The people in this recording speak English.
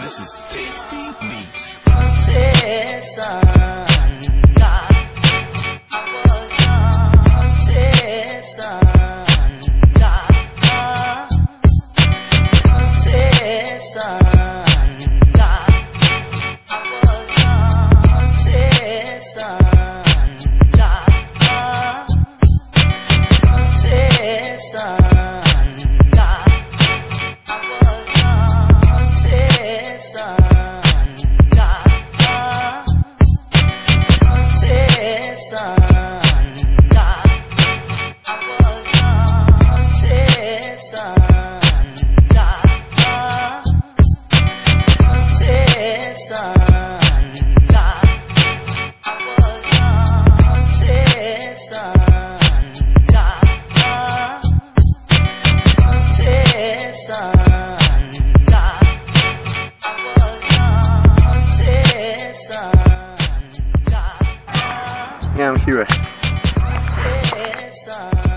This is Tasty Beats. side. Yeah, I'm sun.